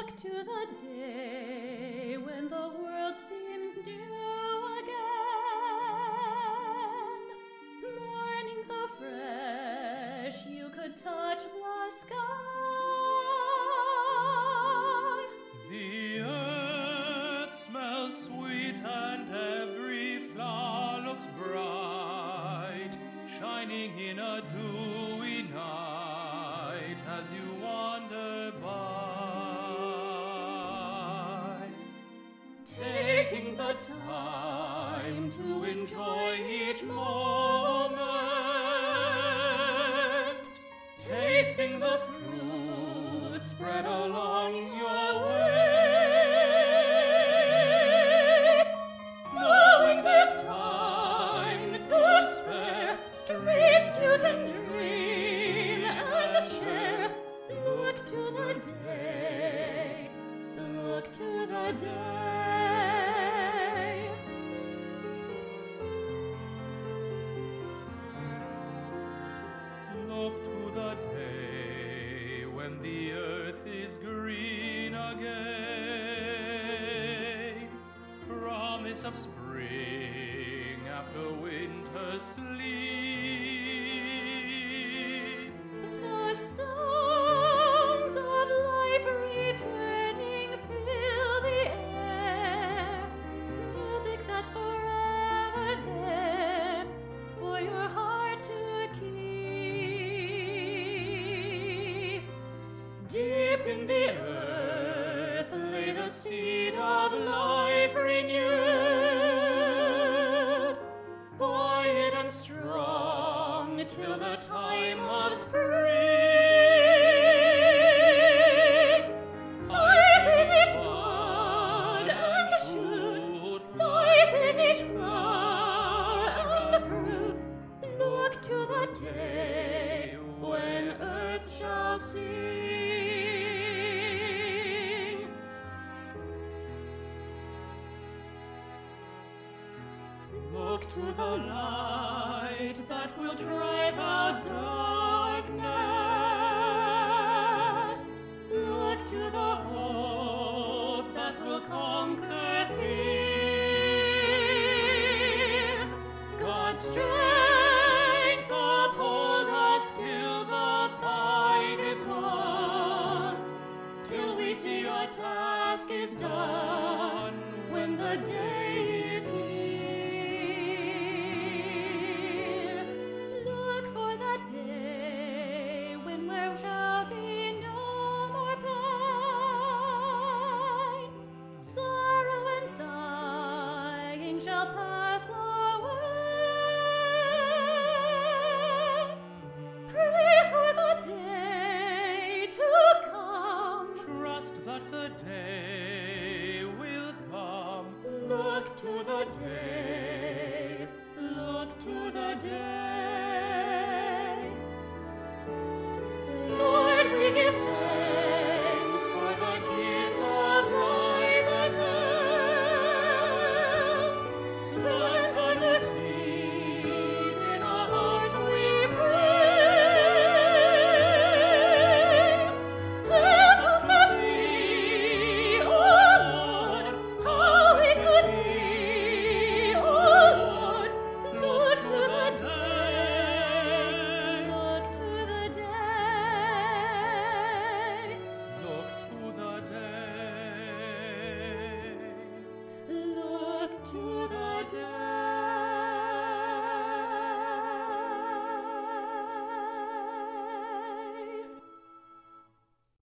Look to the day when the world seems new again. Morning so fresh you could touch the sky. The earth smells sweet and every flower looks bright, shining in a dewy night as you time to enjoy each moment, Tasting the fruit spread along your way. knowing this time to spare dreams you can dream and share. Look to the day, look to the day. Is green again. Promise of spring after winter's sleep. In the earth lay the seed of life renewed. Quiet and strong till the time of spring. Life in its bud and shoot, life in each flower and fruit. Look to the day when earth shall sing. Look to the light that will drive out darkness. Look to the hope that will conquer fear. God's strength uphold us till the fight is won till we see our task is done will come. Look to the day, look to the day.